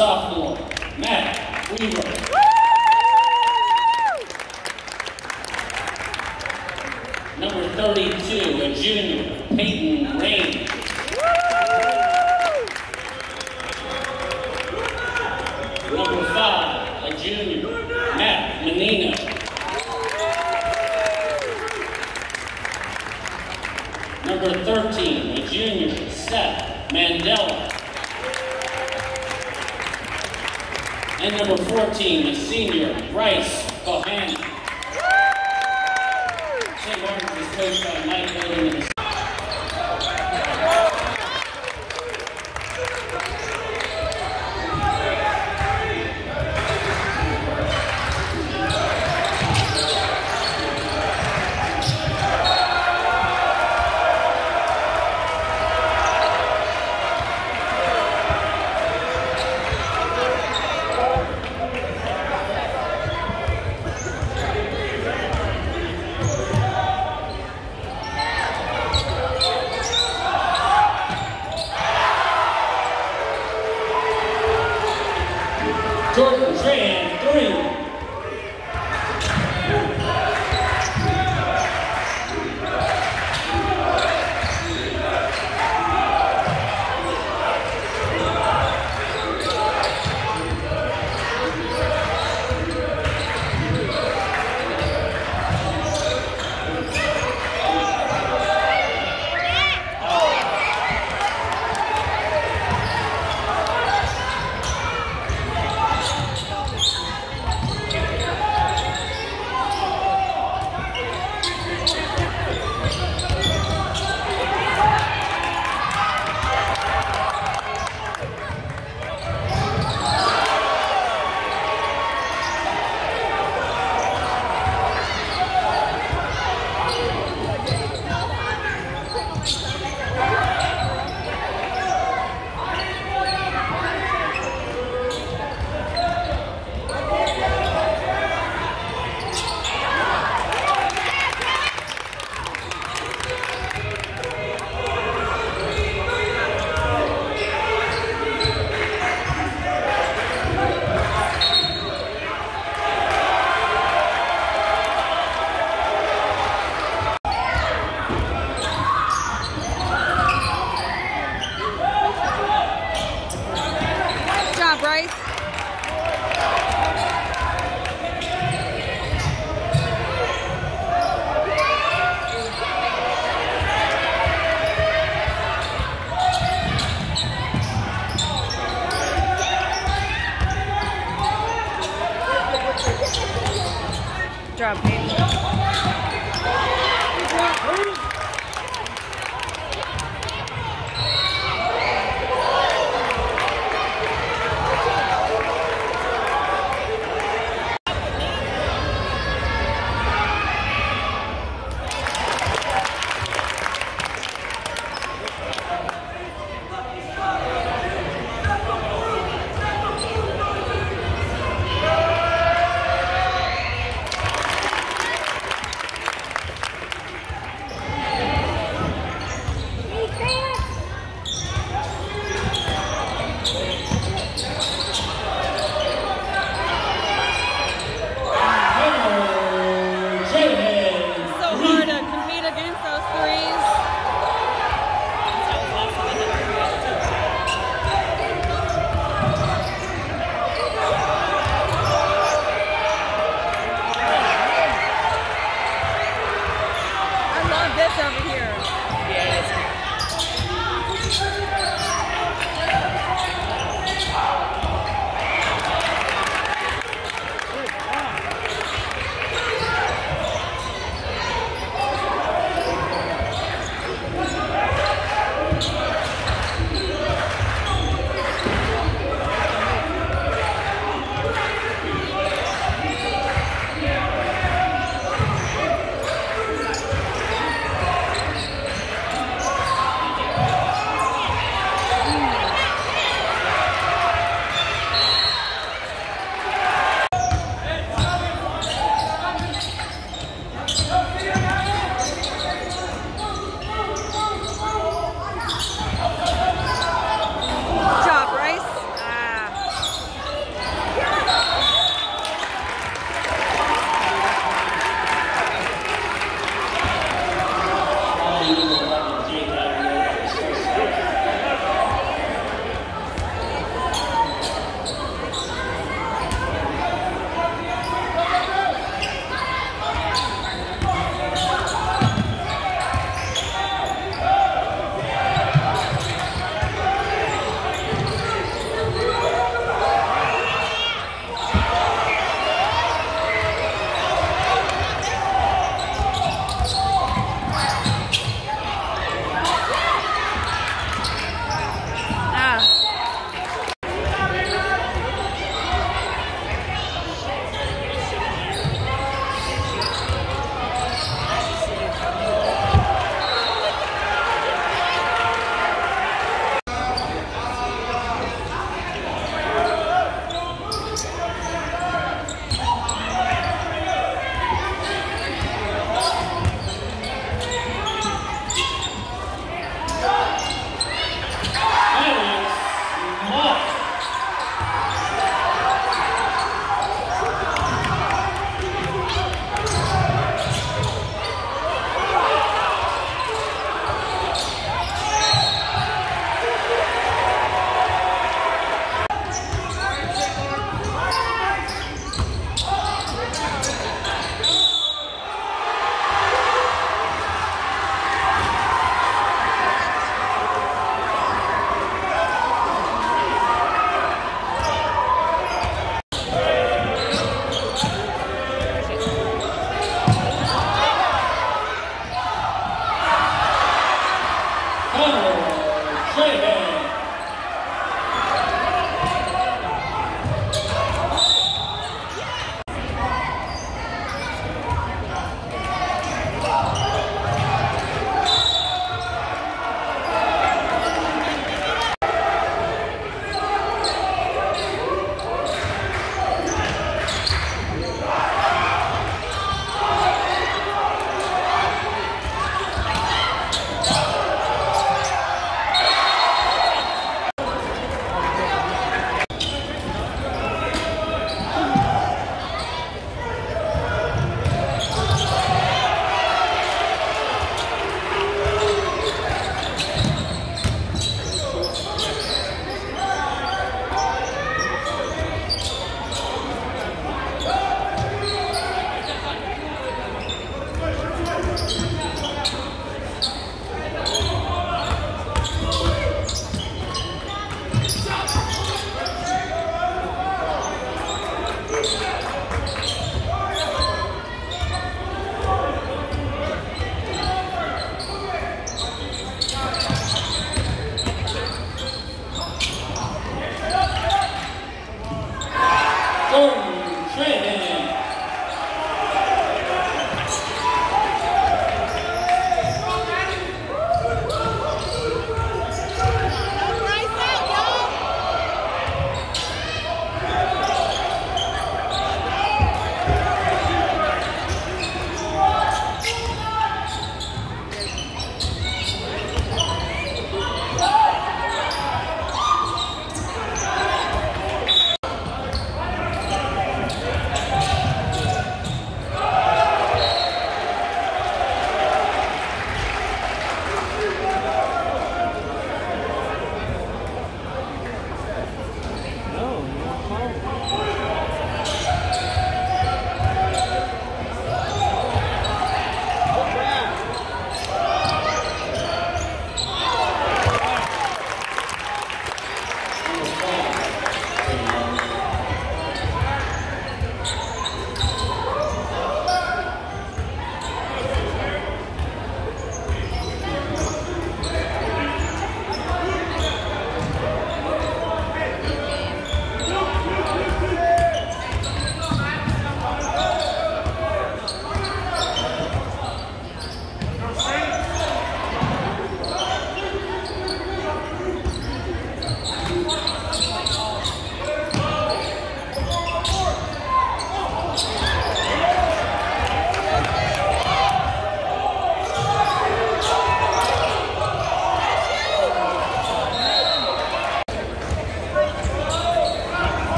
sophomore, Matt Weaver. Number 32, a junior, Peyton Rain. Number 5, a junior, Matt Menino. Number 13, a junior, Seth Mandela. And number 14, a senior, Bryce Bohan. St. Martin's is coached by Mike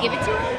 give it to him?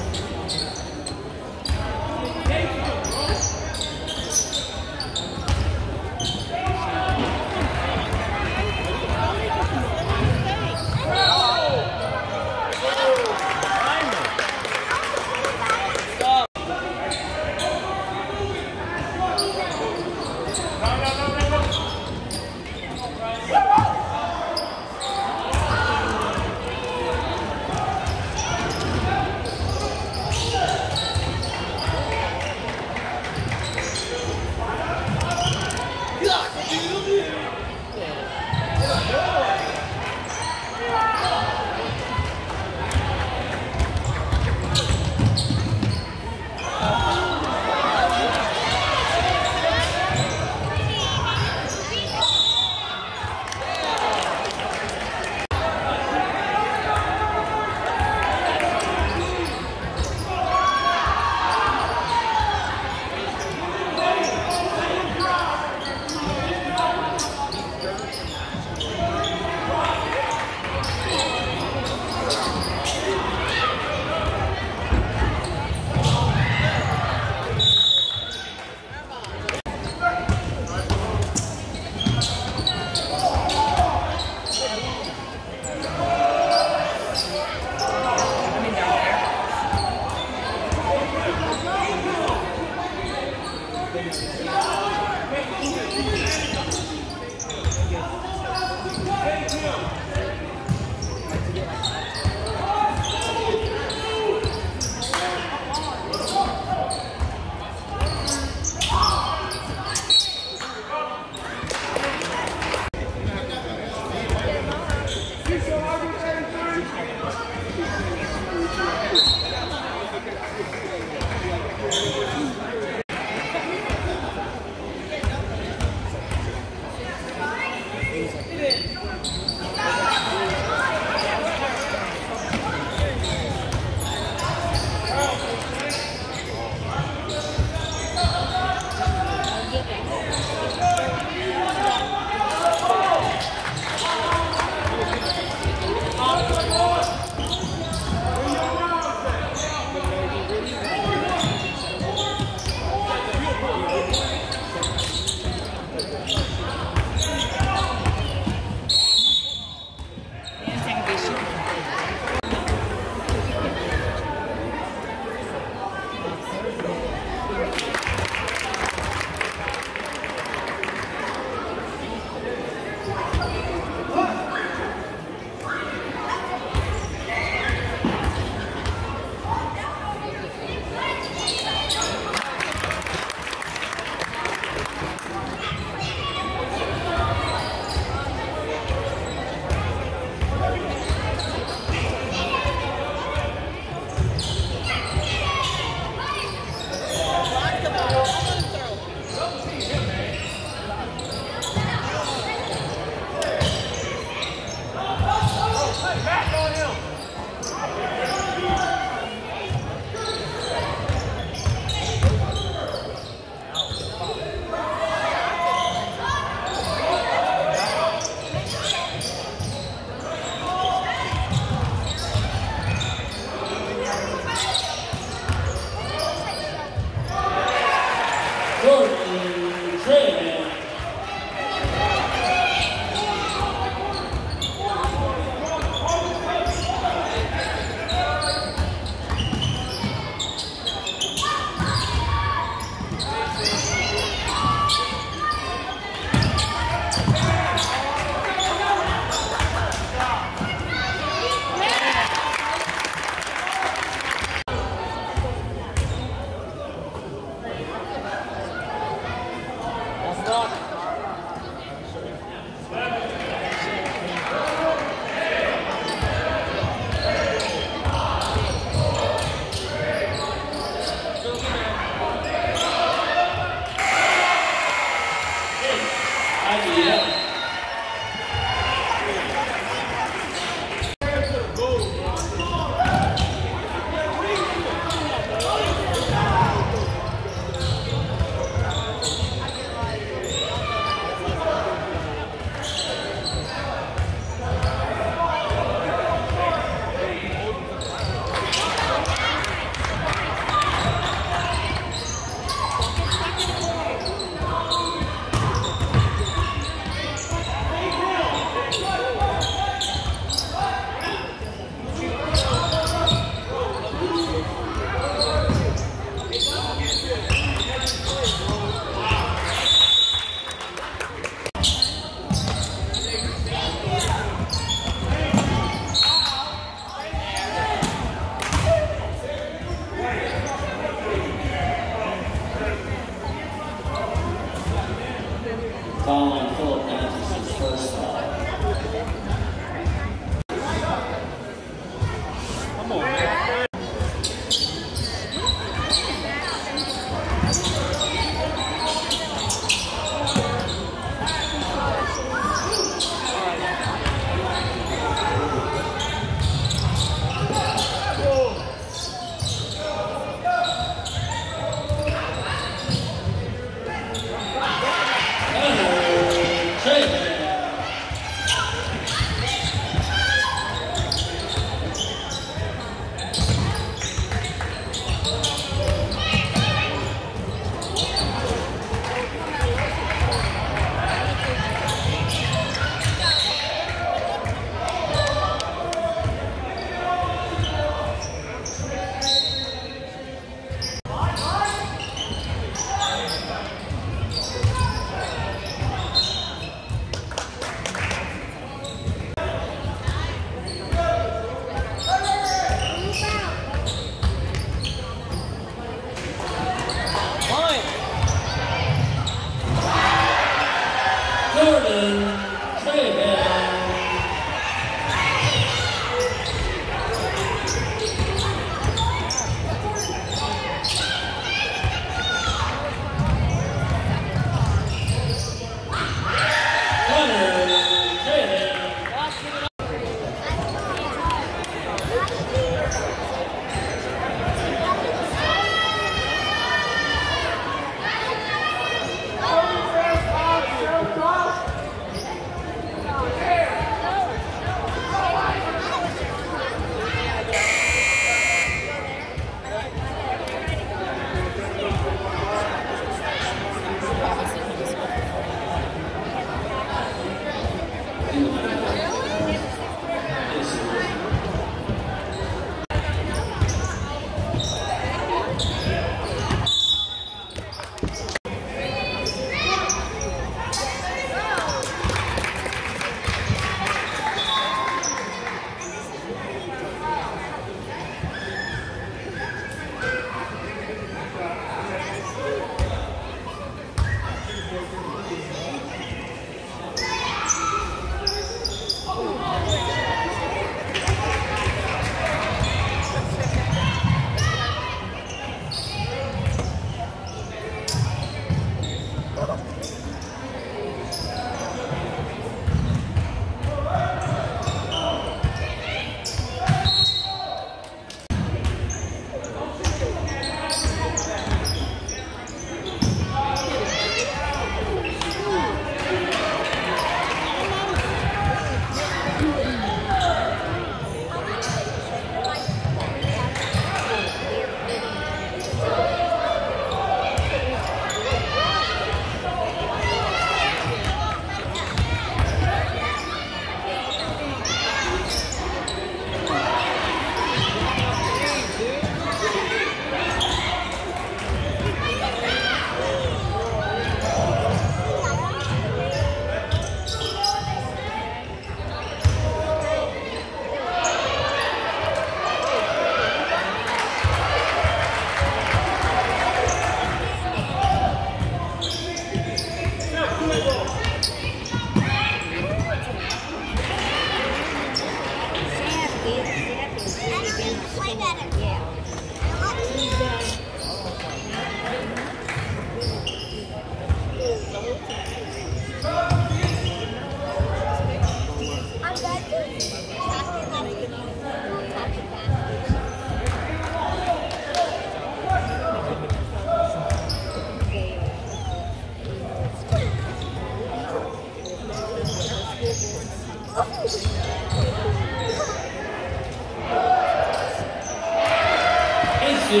To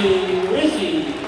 Rizzy.